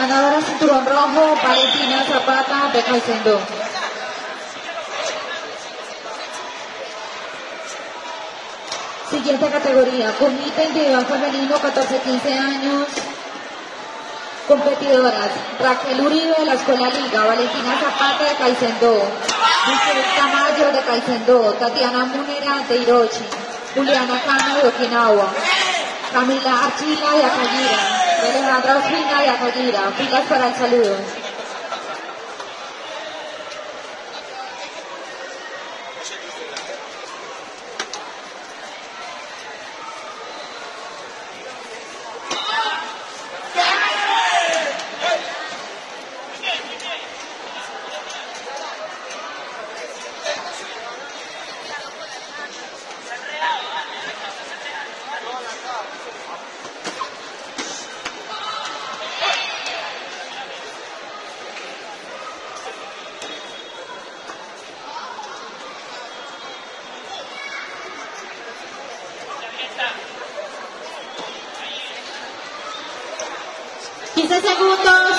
Ganadora cinturón rojo, Valentina Zapata de Caicendó. Siguiente categoría, Comité Individual Femenino, 14-15 años. Competidoras, Raquel Uribe de la Escuela Liga, Valentina Zapata de Caicendó, Michelle Tamayo de Caicendó, Tatiana Munera de Hirochi, Juliana Cano de Okinawa, Camila Archila de Acayira, Alejandra Ospina de Acayira, filas para el saludo. Quince segundos.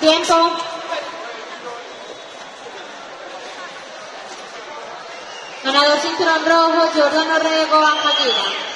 Tiempo. Ganado el cinturón rojo Giordano Rego Anjaquina.